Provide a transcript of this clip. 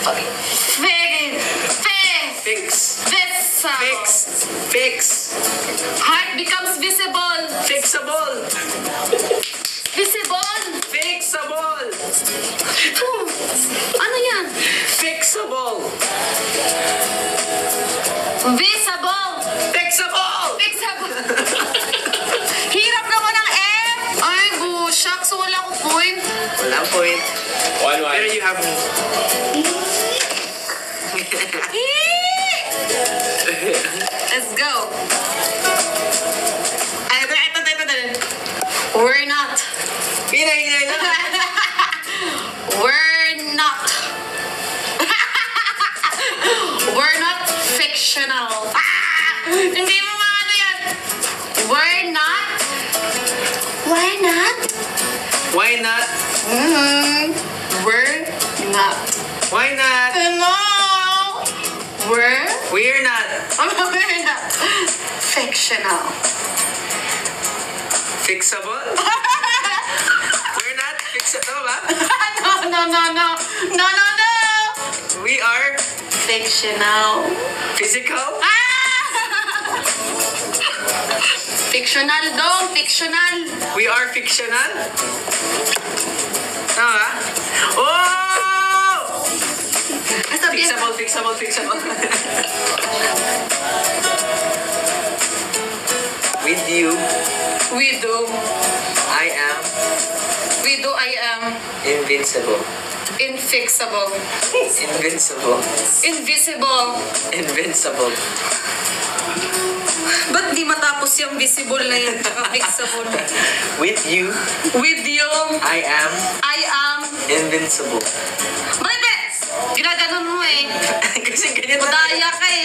Stephanie. Wegen. Fix. Visible. Fix. Fix. Heart becomes visible. Fixable. Visible. Fixable. Oh, ano yan? Fixable. Visible. Fixable. Fixable. Hirap naman ang F. Ay, bu, shucks, wala ko point. Wala point. One, one. Pero you have me. Let's go. We're not. We're not. We're not fictional. Hindi mo maano yan. We're not. We're not. Why not? Mm-hmm. We're not. Why not? No. Fictional. Fixable? We're not fixable, ba? no, no, no, no. No, no, no. We are Fictional. physical? Ah! Fictional dong, fictional. We are fictional? Tama ba? Oh! Fixable, fixable, fixable. Widow. I am Widow, I am invincible. Infixable. Invincible. Invisible. Invincible. Ba't di matapos yung visible na yun? Fixable. With you, With you, I am I am invincible. Bakit? Ginaganon mo eh. Kasi ganyan na- Madaya ka eh.